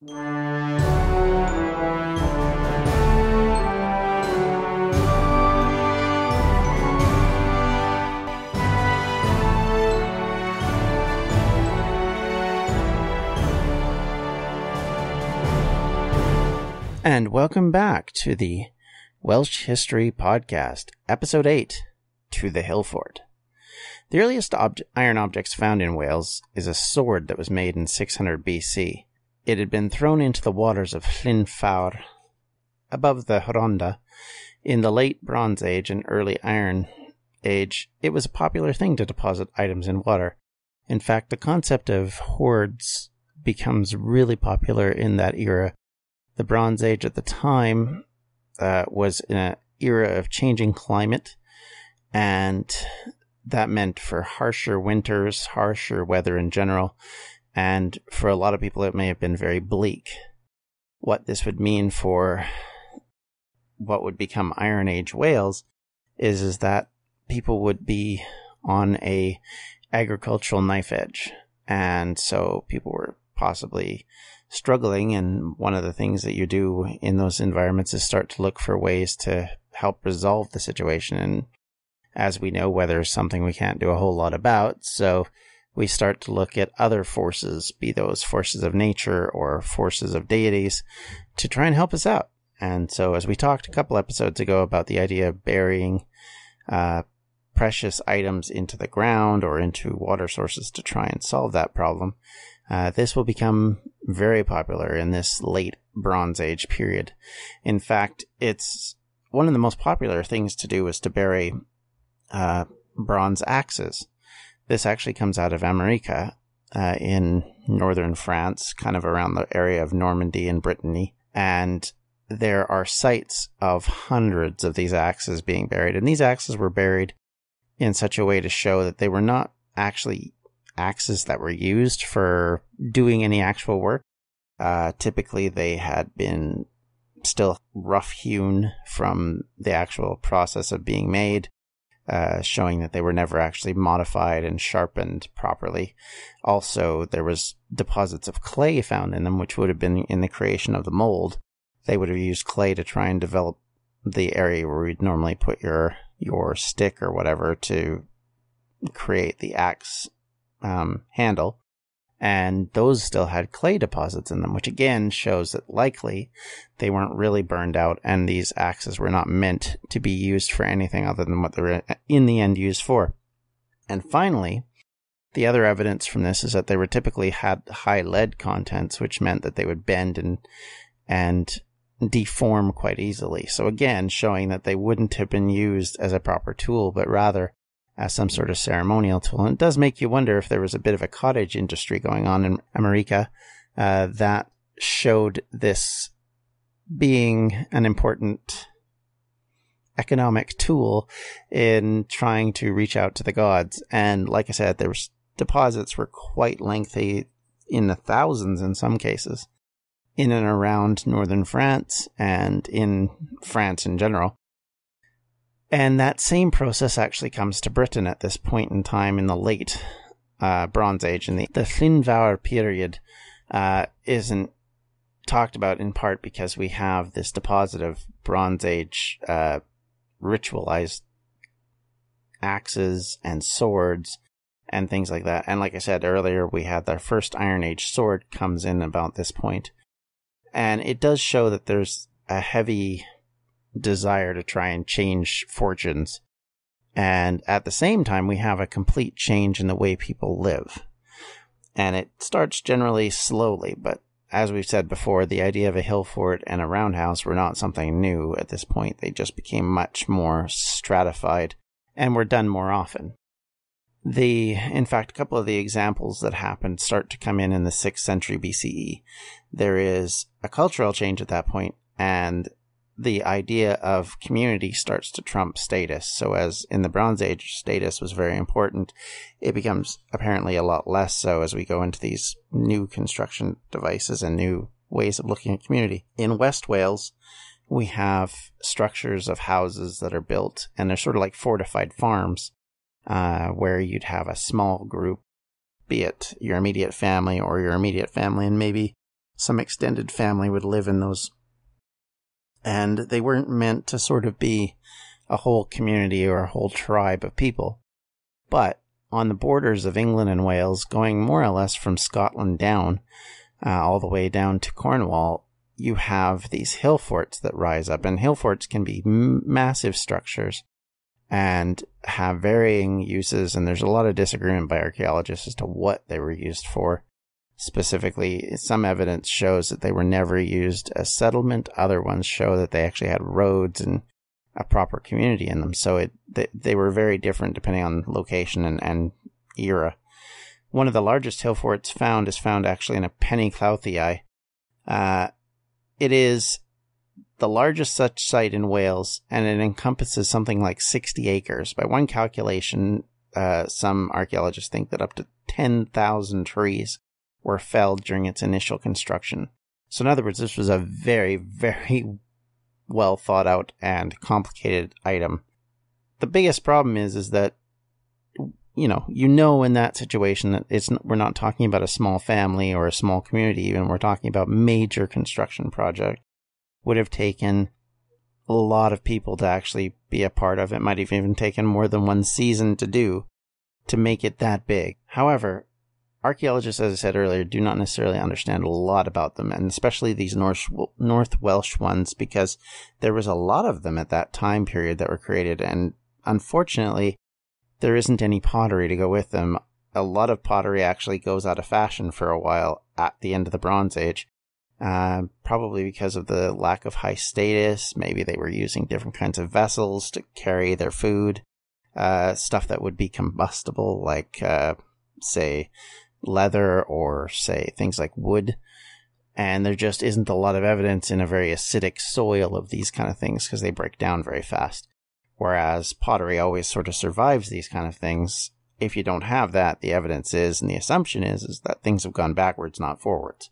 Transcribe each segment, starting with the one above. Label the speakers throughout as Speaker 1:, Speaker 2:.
Speaker 1: And welcome back to the Welsh History Podcast, Episode 8 To the Hill Fort. The earliest ob- iron objects found in Wales is a sword that was made in 600 BC. It had been thrown into the waters of Llyn Fawr, above the Rhondda, in the late Bronze Age and early Iron Age. It was a popular thing to deposit items in water. In fact, the concept of hoards becomes really popular in that era the Bronze Age at the time uh, was in an era of changing climate, and that meant for harsher winters, harsher weather in general, and for a lot of people, it may have been very bleak. What this would mean for what would become Iron Age Wales is, is that people would be on a agricultural knife edge, and so people were possibly struggling. And one of the things that you do in those environments is start to look for ways to help resolve the situation. And as we know, weather is something we can't do a whole lot about. So we start to look at other forces, be those forces of nature or forces of deities, to try and help us out. And so, as we talked a couple episodes ago about the idea of burying uh, precious items into the ground or into water sources to try and solve that problem, uh, this will become very popular in this late Bronze Age period. In fact, it's one of the most popular things to do is to bury uh, bronze axes. This actually comes out of Armorica uh, in northern France, kind of around the area of Normandy and Brittany. And there are sites of hundreds of these axes being buried. And these axes were buried in such a way to show that they were not actually axes that were used for doing any actual work. Uh, typically, they had been still rough hewn from the actual process of being made, uh, showing that they were never actually modified and sharpened properly. Also, there was deposits of clay found in them, which would have been in the creation of the mold. They would have used clay to try and develop the area where you'd normally put your your stick or whatever to create the axe um, handle, and those still had clay deposits in them, which again shows that likely they weren't really burned out, and these axes were not meant to be used for anything other than what they were uh, in the end used for. And finally, the other evidence from this is that they were typically had high lead contents, which meant that they would bend and and deform quite easily. So again, showing that they wouldn't have been used as a proper tool, but rather as some sort of ceremonial tool. And it does make you wonder if there was a bit of a cottage industry going on in Armorica uh, that showed this being an important economic tool in trying to reach out to the gods. And like I said, there was deposits were quite lengthy in the thousands in some cases in and around northern France and in France in general. And that same process actually comes to Britain at this point in time in the late uh, Bronze Age. And the, the Llyn period uh, isn't talked about in part because we have this deposit of Bronze Age uh, ritualized axes and swords and things like that. And like I said earlier, we had our first Iron Age sword comes in about this point. And it does show that there's a heavy desire to try and change fortunes. And at the same time, we have a complete change in the way people live. And it starts generally slowly, but as we've said before, the idea of a hill fort and a roundhouse were not something new at this point. They just became much more stratified and were done more often. The, in fact, a couple of the examples that happened start to come in in the 6th century BCE. There is a cultural change at that point, and the idea of community starts to trump status. So, as in the Bronze Age, status was very important, it becomes apparently a lot less so as we go into these new construction devices and new ways of looking at community. In West Wales, we have structures of houses that are built, and they're sort of like fortified farms, uh, where you'd have a small group, be it your immediate family or your immediate family and maybe some extended family would live in those. And they weren't meant to sort of be a whole community or a whole tribe of people. But on the borders of England and Wales, going more or less from Scotland down, uh, all the way down to Cornwall, you have these hill forts that rise up, and hill forts can be m- massive structures and have varying uses. And there's a lot of disagreement by archaeologists as to what they were used for. Specifically, some evidence shows that they were never used as settlement. Other ones show that they actually had roads and a proper community in them. So it they, they were very different depending on location and, and era. One of the largest hill forts found is found actually in a Pen y Cloddiau. Uh, it is the largest such site in Wales, and it encompasses something like 60 acres. By one calculation, uh, some archaeologists think that up to 10,000 trees were felled during its initial construction. So, in other words, this was a very, very well thought out and complicated item. The biggest problem is is that you know you know in that situation that it's we're not talking about a small family or a small community even we're talking about major construction project would have taken a lot of people to actually be a part of it might have even taken more than one season to do to make it that big however archaeologists, as I said earlier, do not necessarily understand a lot about them, and especially these North, North Welsh ones, because there was a lot of them at that time period that were created, and unfortunately, there isn't any pottery to go with them. A lot of pottery actually goes out of fashion for a while at the end of the Bronze Age, uh, probably because of the lack of high status. Maybe they were using different kinds of vessels to carry their food, uh, stuff that would be combustible, like, uh, say, leather or say things like wood. And there just isn't a lot of evidence in a very acidic soil of these kind of things because they break down very fast. Whereas pottery always sort of survives these kind of things. If you don't have that, the evidence is, and the assumption is, is that things have gone backwards, not forwards.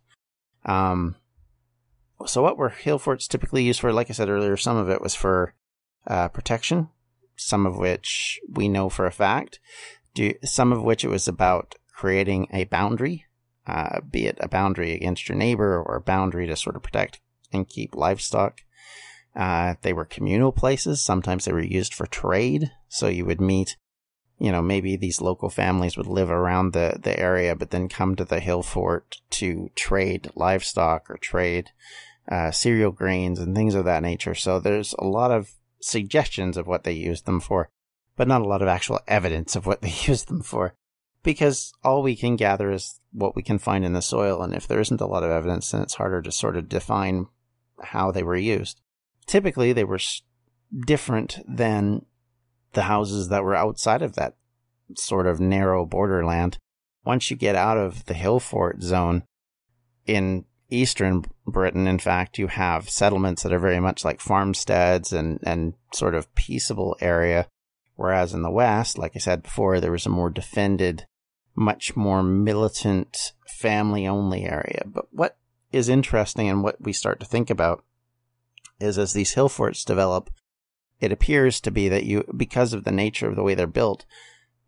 Speaker 1: Um, so what were hill forts typically used for? Like I said earlier, some of it was for uh, protection, some of which we know for a fact, do, some of which it was about creating a boundary, uh, be it a boundary against your neighbor or a boundary to sort of protect and keep livestock. Uh, they were communal places. Sometimes they were used for trade. So you would meet, you know, maybe these local families would live around the, the area, but then come to the hill fort to trade livestock or trade uh, cereal grains and things of that nature. So there's a lot of suggestions of what they used them for, but not a lot of actual evidence of what they used them for because all we can gather is what we can find in the soil. And if there isn't a lot of evidence, then it's harder to sort of define how they were used. Typically, they were different than the houses that were outside of that sort of narrow borderland. Once you get out of the hill fort zone in eastern Britain, in fact, you have settlements that are very much like farmsteads and, and sort of peaceable area. Whereas in the west, like I said before, there was a more defended much more militant family only area. But what is interesting and what we start to think about is as these hill forts develop, it appears to be that you, because of the nature of the way they're built,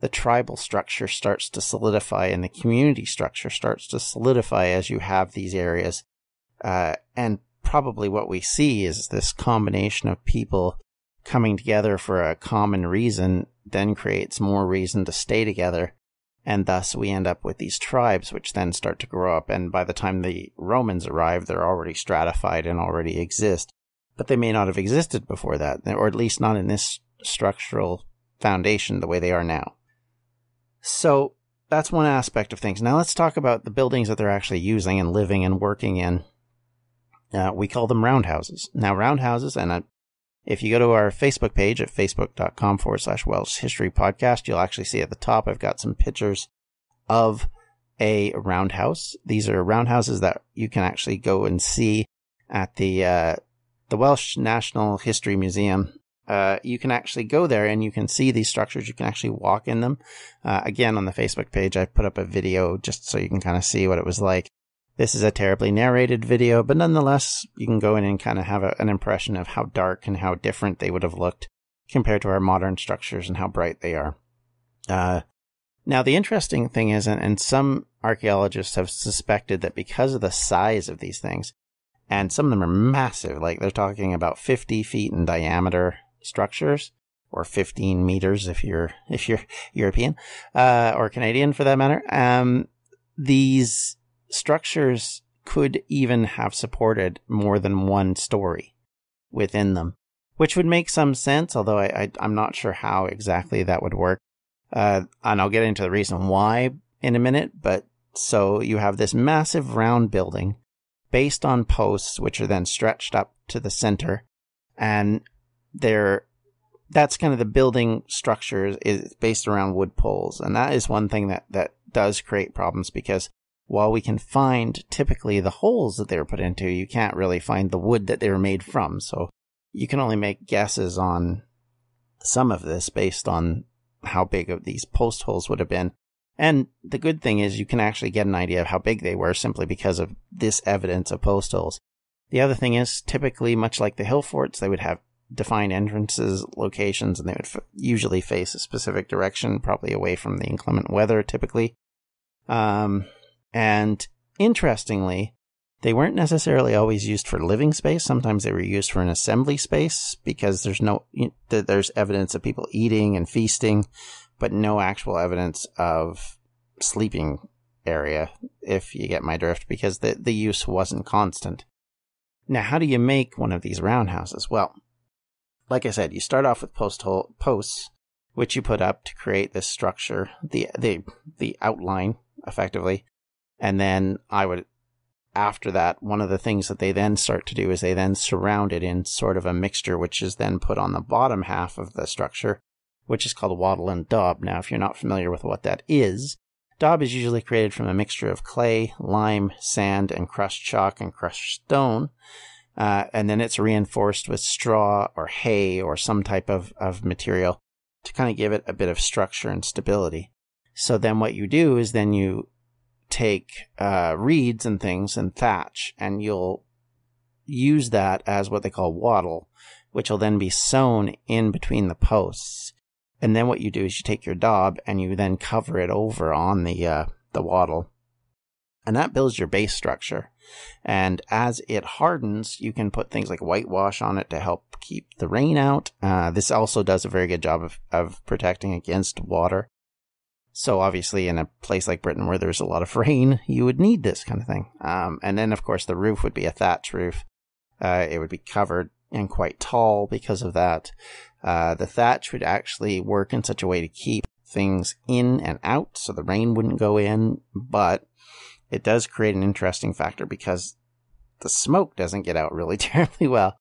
Speaker 1: the tribal structure starts to solidify and the community structure starts to solidify as you have these areas. Uh, and probably what we see is this combination of people coming together for a common reason then creates more reason to stay together and thus we end up with these tribes which then start to grow up. And by the time the romans arrive they're already stratified and already exist. But they may not have existed before that or at least not in this structural foundation the way they are now. So that's one aspect of things. Now let's talk about the buildings that they're actually using and living and working in. Uh, we call them roundhouses. Now roundhouses and if you go to our Facebook page at facebook.com forward slash Welsh History Podcast, you'll actually see at the top I've got some pictures of a roundhouse. These are roundhouses that you can actually go and see at the uh, the Welsh National History Museum. Uh, you can actually go there and you can see these structures. You can actually walk in them. Uh, again, on the Facebook page, I put up a video just so you can kind of see what it was like. This is a terribly narrated video, but nonetheless, you can go in and kind of have a, an impression of how dark and how different they would have looked compared to our modern structures and how bright they are. Uh, Now, the interesting thing is, and some archaeologists have suspected that because of the size of these things, and some of them are massive, like they're talking about 50 feet in diameter structures, or 15 meters if you're if you're European uh, or Canadian for that matter. Um, these structures could even have supported more than one story within them, which would make some sense. Although I, am not sure how exactly that would work, uh, and I'll get into the reason why in a minute. But so you have this massive round building based on posts, which are then stretched up to the center, and they're that's kind of the building structure is based around wood poles. And that is one thing that, that does create problems because while we can find typically the holes that they were put into, you can't really find the wood that they were made from. So you can only make guesses on some of this based on how big of these post holes would have been. And the good thing is you can actually get an idea of how big they were simply because of this evidence of post holes. The other thing is typically, much like the hill forts, they would have defined entrances, locations, and they would f- usually face a specific direction, probably away from the inclement weather typically. Um, and interestingly, they weren't necessarily always used for living space. Sometimes they were used for an assembly space because there's no, there's evidence of people eating and feasting, but no actual evidence of sleeping area, if you get my drift, because the, the use wasn't constant. Now, how do you make one of these roundhouses? Well, like I said, you start off with post hole, posts, which you put up to create this structure, the the the outline effectively, and then I would after that, one of the things that they then start to do is they then surround it in sort of a mixture, which is then put on the bottom half of the structure, which is called wattle and daub. Now, if you're not familiar with what that is, daub is usually created from a mixture of clay, lime, sand, and crushed chalk and crushed stone. Uh, and then it's reinforced with straw or hay or some type of, of material to kind of give it a bit of structure and stability. So then what you do is then you take uh, reeds and things and thatch, and you'll use that as what they call wattle, which will then be sewn in between the posts. And then what you do is you take your daub and you then cover it over on the uh, the wattle, and that builds your base structure. And as it hardens, you can put things like whitewash on it to help keep the rain out. Uh, this also does a very good job of, of protecting against water. So obviously, in a place like Britain where there's a lot of rain, you would need this kind of thing. Um, and then, of course, the roof would be a thatch roof. Uh, it would be covered and quite tall because of that. Uh, the thatch would actually work in such a way to keep things in and out, so the rain wouldn't go in, but it does create an interesting factor because the smoke doesn't get out really terribly well.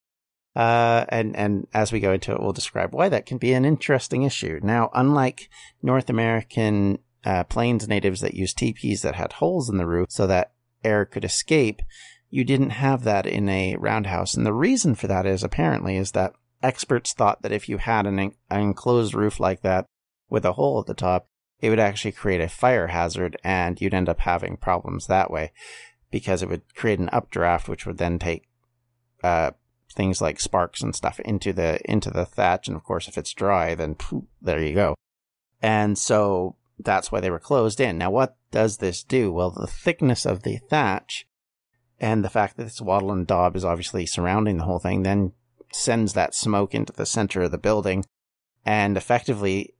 Speaker 1: Uh, and, and as we go into it, we'll describe why that can be an interesting issue. Now, unlike North American uh, plains natives that used teepees that had holes in the roof so that air could escape, you didn't have that in a roundhouse. And the reason for that is apparently is that experts thought that if you had an, an enclosed roof like that with a hole at the top, it would actually create a fire hazard and you'd end up having problems that way because it would create an updraft, which would then take uh, things like sparks and stuff into the into the thatch. And of course, if it's dry, then poof, there you go. And so that's why they were closed in. Now, what does this do? Well, the thickness of the thatch and the fact that this wattle and daub is obviously surrounding the whole thing then sends that smoke into the center of the building and effectively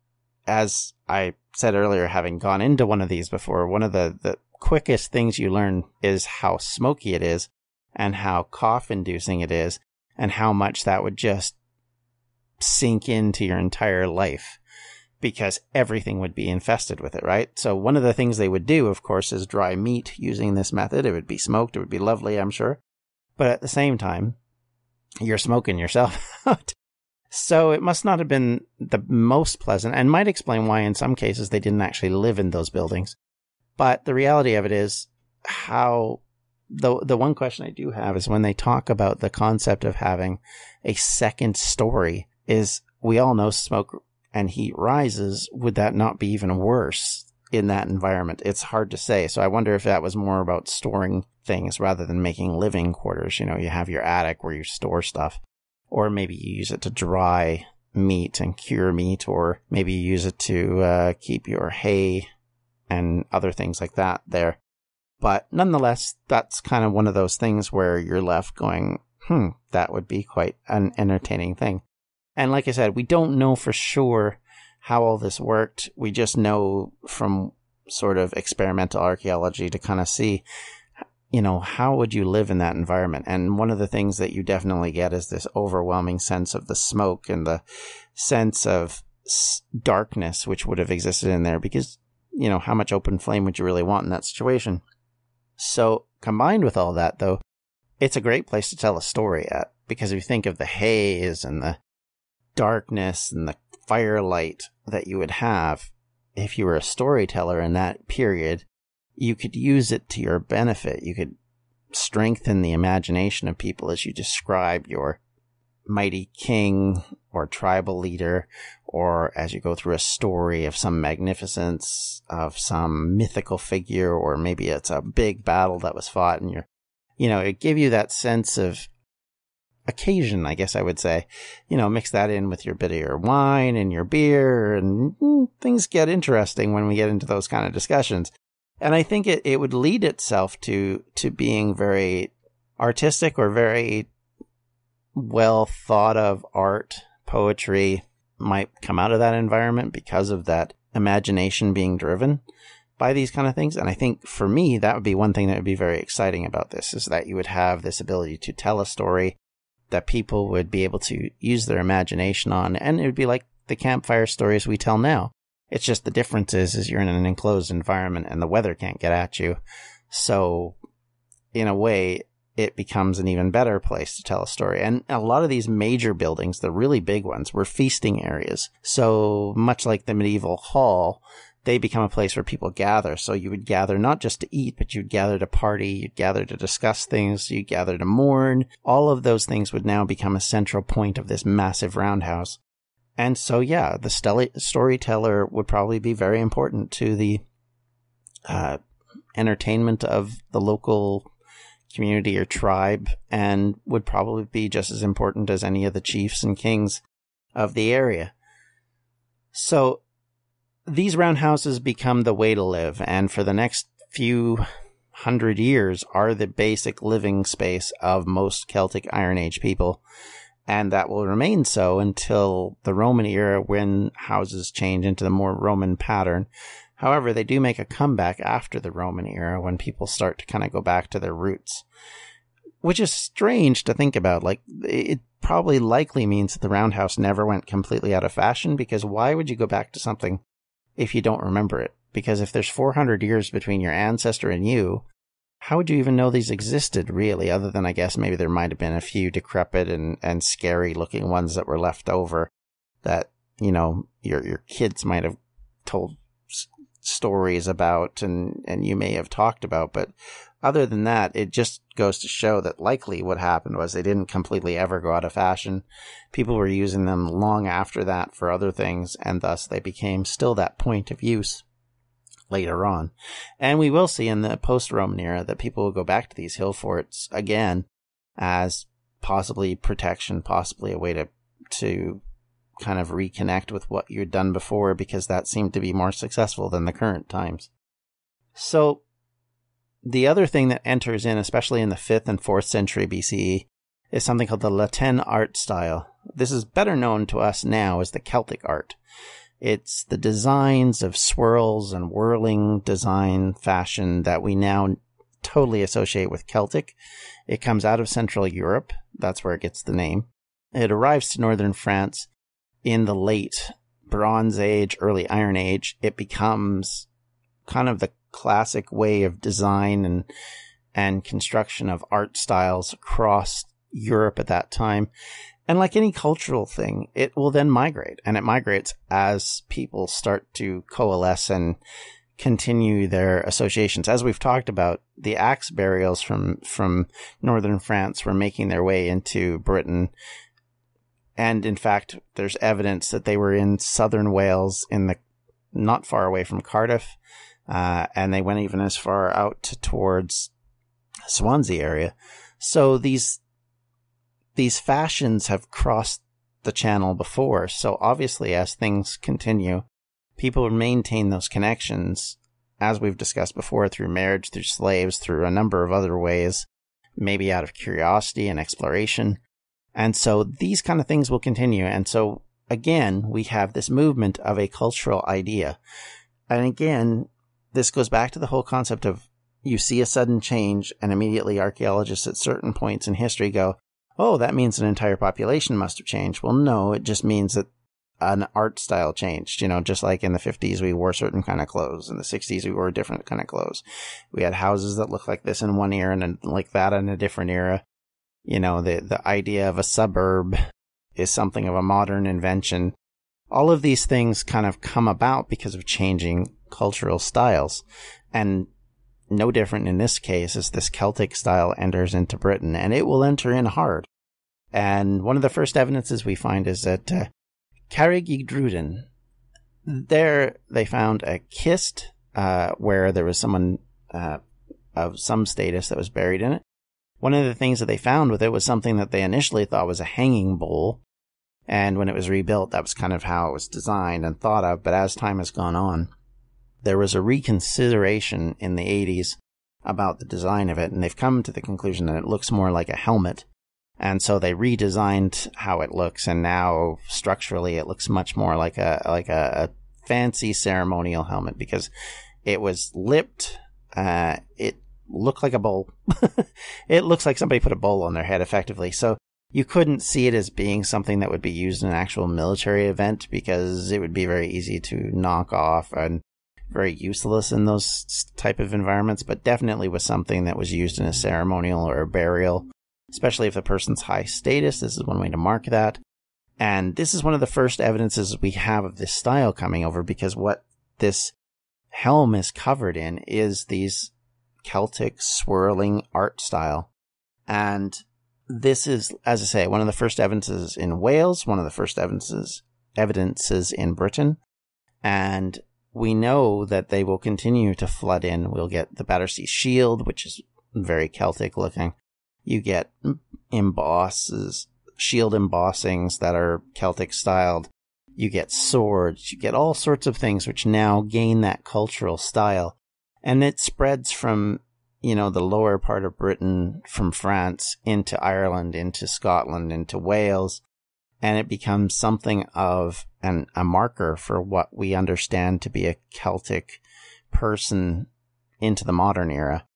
Speaker 1: as I said earlier, having gone into one of these before, one of the, the quickest things you learn is how smoky it is and how cough inducing it is and how much that would just sink into your entire life because everything would be infested with it, right? So one of the things they would do, of course, is dry meat using this method. It would be smoked. It would be lovely, I'm sure. But at the same time, you're smoking yourself out. So it must not have been the most pleasant and might explain why in some cases they didn't actually live in those buildings. But the reality of it is how the the one question I do have is when they talk about the concept of having a second story is we all know smoke and heat rises. Would that not be even worse in that environment? It's hard to say. So i wonder if that was more about storing things rather than making living quarters. You know you have your attic where you store stuff or maybe you use it to dry meat and cure meat, or maybe you use it to uh, keep your hay and other things like that there. But nonetheless, that's kind of one of those things where you're left going, hmm, that would be quite an entertaining thing. And like I said, we don't know for sure how all this worked. We just know from sort of experimental archaeology to kind of see, you know, how would you live in that environment? And one of the things that you definitely get is this overwhelming sense of the smoke and the sense of darkness which would have existed in there because, you know, how much open flame would you really want in that situation? So combined with all that though, it's a great place to tell a story at because if you think of the haze and the darkness and the firelight that you would have if you were a storyteller in that period, you could use it to your benefit. You could strengthen the imagination of people as you describe your mighty king or tribal leader, or as you go through a story of some magnificence of some mythical figure, or maybe it's a big battle that was fought and you're, you know, it give you that sense of occasion, I guess I would say. You know, mix that in with your bit of your wine and your beer, and mm, things get interesting when we get into those kind of discussions. And I think it, it would lead itself to to being very artistic or very well thought of art, poetry might come out of that environment because of that imagination being driven by these kind of things. And I think for me, that would be one thing that would be very exciting about this is that you would have this ability to tell a story that people would be able to use their imagination on. And it would be like the campfire stories we tell now. It's just the difference is, is you're in an enclosed environment and the weather can't get at you. So in a way, it becomes an even better place to tell a story. And a lot of these major buildings, the really big ones, were feasting areas. So much like the medieval hall, they become a place where people gather. So you would gather not just to eat, but you'd gather to party, you'd gather to discuss things, you'd gather to mourn. All of those things would now become a central point of this massive roundhouse. And so, yeah, the storyteller would probably be very important to the uh, entertainment of the local community or tribe and would probably be just as important as any of the chiefs and kings of the area. So these roundhouses become the way to live, and for the next few hundred years are the basic living space of most Celtic Iron Age people. And that will remain so until the Roman era when houses change into the more Roman pattern. However, they do make a comeback after the Roman era when people start to kind of go back to their roots. Which is strange to think about. Like, it probably likely means that the roundhouse never went completely out of fashion because why would you go back to something if you don't remember it. Because if there's 400 years between your ancestor and you, how would you even know these existed really? Other than I guess maybe there might have been a few decrepit and, and scary looking ones that were left over that, you know, your, your kids might have told stories about and, and you may have talked about. But other than that, it just goes to show that likely what happened was they didn't completely ever go out of fashion. People were using them long after that for other things, and thus they became still that point of use later on. And we will see in the post Roman era that people will go back to these hill forts again as possibly protection, possibly a way to to kind of reconnect with what you'd done before because that seemed to be more successful than the current times. So the other thing that enters in, especially in the 5th and 4th century BCE, is something called the La Tène art style. This is better known to us now as the Celtic art. It's the designs of swirls and whirling design fashion that we now totally associate with Celtic. It comes out of Central Europe. That's where it gets the name. It arrives to northern France in the late Bronze Age, early Iron Age. It becomes kind of the classic way of design and and construction of art styles across Europe at that time. And like any cultural thing, it will then migrate and it migrates as people start to coalesce and continue their associations. As we've talked about, the axe burials from, from northern France were making their way into Britain. And in fact, there's evidence that they were in southern Wales in the not far away from Cardiff uh, and they went even as far out towards Swansea area. So these these fashions have crossed the channel before. So obviously, as things continue, people maintain those connections as we've discussed before, through marriage, through slaves, through a number of other ways, maybe out of curiosity and exploration. And so these kind of things will continue. And so again, we have this movement of a cultural idea. And again, this goes back to the whole concept of you see a sudden change and immediately archaeologists at certain points in history go, oh, that means an entire population must have changed. Well, no, it just means that an art style changed. You know, just like in the 50s, we wore certain kind of clothes. In the 60s, we wore different kind of clothes. We had houses that looked like this in one era and like that in a different era. You know, the, the idea of a suburb is something of a modern invention. All of these things kind of come about because of changing cultural styles. And no different in this case as this Celtic style enters into Britain and it will enter in hard. And one of the first evidences we find is that uh, Carrig y there they found a kist uh, where there was someone uh, of some status that was buried in it. One of the things that they found with it was something that they initially thought was a hanging bowl. And when it was rebuilt, that was kind of how it was designed and thought of. But as time has gone on, there was a reconsideration in the 80s about the design of it, and they've come to the conclusion that it looks more like a helmet. And so they redesigned how it looks, and now structurally it looks much more like a like a, a fancy ceremonial helmet because it was lipped. Uh, it looked like a bowl. it looks like somebody put a bowl on their head, effectively. So you couldn't see it as being something that would be used in an actual military event because it would be very easy to knock off and very useless in those type of environments, but definitely was something that was used in a ceremonial or a burial, especially if the person's high status. This is one way to mark that. And this is one of the first evidences we have of this style coming over because what this helm is covered in is these Celtic swirling art style. And this is, as I say, one of the first evidences in Wales, one of the first evidences evidences in Britain. And we know that they will continue to flood in. We'll get the Battersea Shield, which is very Celtic looking. You get embosses, shield embossings that are Celtic styled. You get swords. You get all sorts of things which now gain that cultural style. And it spreads from, you know, the lower part of Britain, from France into Ireland, into Scotland, into Wales, and it becomes something of an, a marker for what we understand to be a Celtic person into the modern era.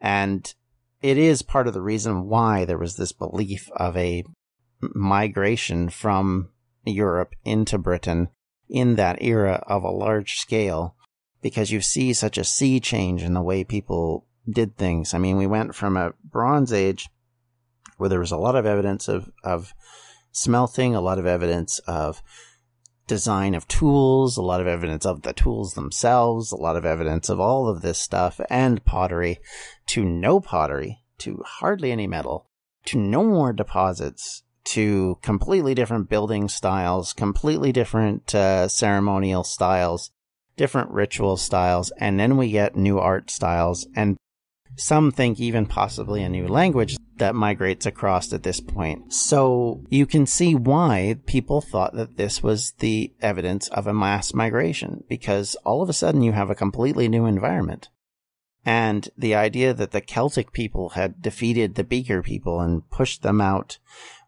Speaker 1: And it is part of the reason why there was this belief of a migration from Europe into Britain in that era of a large scale because you see such a sea change in the way people did things. I mean, we went from a Bronze Age where there was a lot of evidence of, of smelting, a lot of evidence of design of tools, a lot of evidence of the tools themselves, a lot of evidence of all of this stuff and pottery to no pottery, to hardly any metal, to no more deposits, to completely different building styles, completely different uh, ceremonial styles, different ritual styles, and then we get new art styles and some think even possibly a new language that migrates across at this point. So you can see why people thought that this was the evidence of a mass migration, because all of a sudden you have a completely new environment. And the idea that the Celtic people had defeated the Beaker people and pushed them out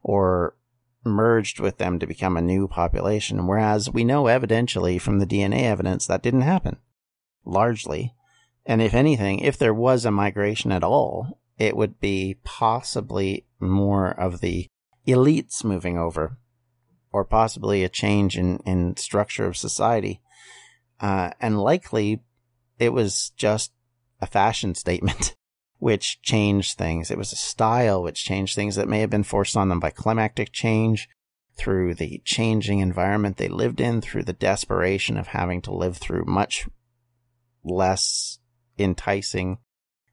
Speaker 1: or merged with them to become a new population, whereas we know evidentially from the DNA evidence that didn't happen. Largely. And if anything, if there was a migration at all, it would be possibly more of the elites moving over, or possibly a change in, in structure of society. Uh, and likely it was just a fashion statement which changed things. It was a style which changed things that may have been forced on them by climatic change, through the changing environment they lived in, through the desperation of having to live through much less enticing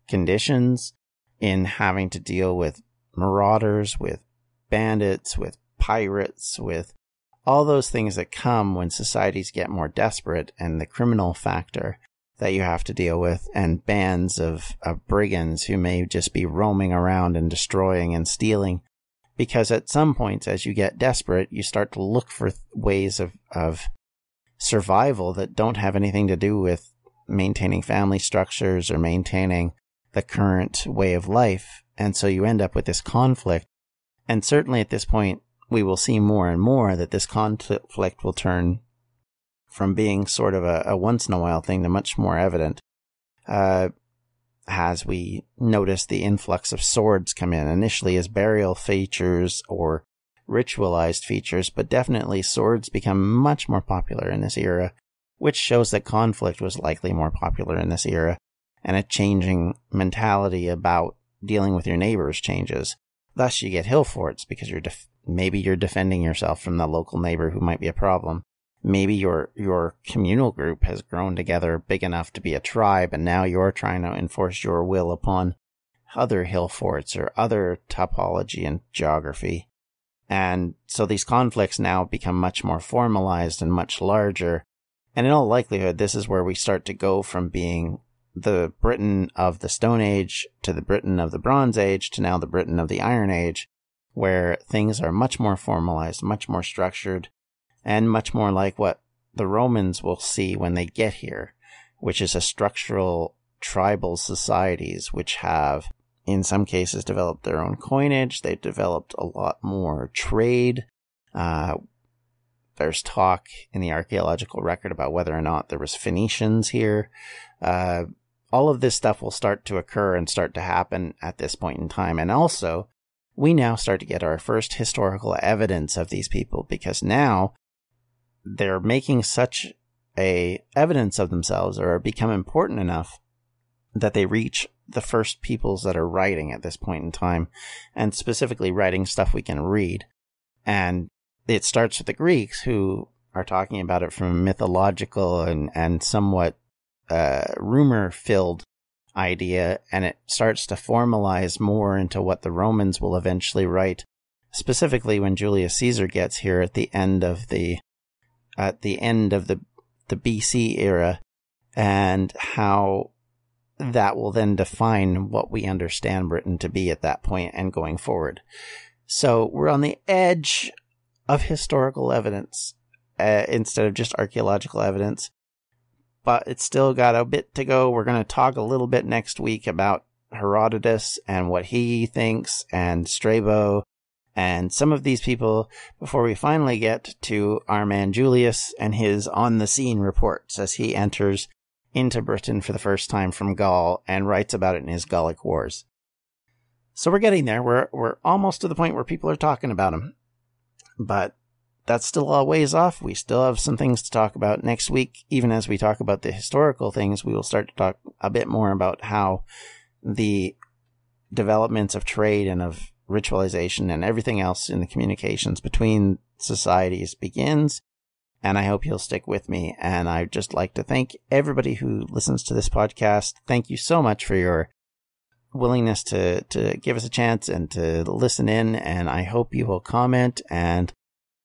Speaker 1: conditions in having to deal with marauders, with bandits, with pirates, with all those things that come when societies get more desperate and the criminal factor that you have to deal with and bands of, of brigands who may just be roaming around and destroying and stealing. Because at some points, as you get desperate, you start to look for ways of, of survival that don't have anything to do with maintaining family structures or maintaining the current way of life. And so you end up with this conflict. And certainly at this point, we will see more and more that this conflict will turn from being sort of a, a once in a while thing to much more evident. Uh, as we notice the influx of swords come in, initially as burial features or ritualized features, but definitely swords become much more popular in this era, which shows that conflict was likely more popular in this era, and a changing mentality about dealing with your neighbors changes. Thus, you get hill forts because you're def- maybe you're defending yourself from the local neighbor who might be a problem. Maybe your your communal group has grown together big enough to be a tribe, and now you're trying to enforce your will upon other hill forts or other topology and geography. And so these conflicts now become much more formalized and much larger. And in all likelihood, this is where we start to go from being the Britain of the Stone Age to the Britain of the Bronze Age to now the Britain of the Iron Age, where things are much more formalized, much more structured, and much more like what the Romans will see when they get here, which is a structural tribal societies which have in some cases developed their own coinage. They've developed a lot more trade. Uh, there's talk in the archaeological record about whether or not there was Phoenicians here. Uh, all of this stuff will start to occur and start to happen at this point in time. And also, we now start to get our first historical evidence of these people because now they're making such a evidence of themselves or become important enough that they reach the first peoples that are writing at this point in time, and specifically writing stuff we can read. And it starts with the Greeks, who are talking about it from a mythological and, and somewhat uh, rumor filled idea, and it starts to formalize more into what the Romans will eventually write, specifically when Julius Caesar gets here at the end of the at the end of the the BC era, and how that will then define what we understand Britain to be at that point and going forward. So we're on the edge of historical evidence uh, instead of just archaeological evidence, but it's still got a bit to go. We're going to talk a little bit next week about Herodotus and what he thinks and Strabo and some of these people before we finally get to our man Julius and his on the scene reports as he enters into Britain for the first time from Gaul and writes about it in his Gallic Wars. So we're getting there. We're we're almost to the point where people are talking about him. But that's still a ways off. We still have some things to talk about next week. Even as we talk about the historical things, we will start to talk a bit more about how the developments of trade and of ritualization and everything else in the communications between societies begins and I hope you'll stick with me. And I'd just like to thank everybody who listens to this podcast. Thank you so much for your willingness to, to give us a chance and to listen in. And I hope you will comment. And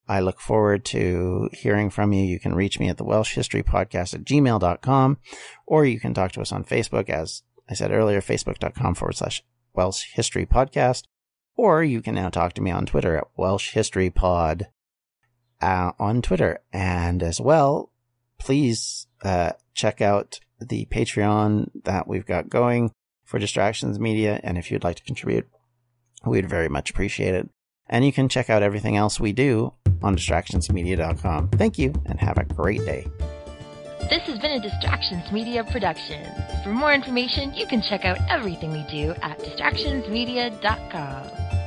Speaker 1: I look forward to hearing from you. You can reach me at the Welsh History Podcast at gmail.com, or you can talk to us on Facebook, as I said earlier, facebook.com forward slash Welsh History Podcast. Or you can now talk to me on Twitter at Welsh History Pod uh, on Twitter. And as well, please uh, check out the Patreon that we've got going for Distractions Media. And if you'd like to contribute, we'd very much appreciate it. And you can check out everything else we do on distractionsmedia.com. Thank you and have a great day.
Speaker 2: This has been a Distractions Media production. For more information, you can check out everything we do at distractionsmedia.com.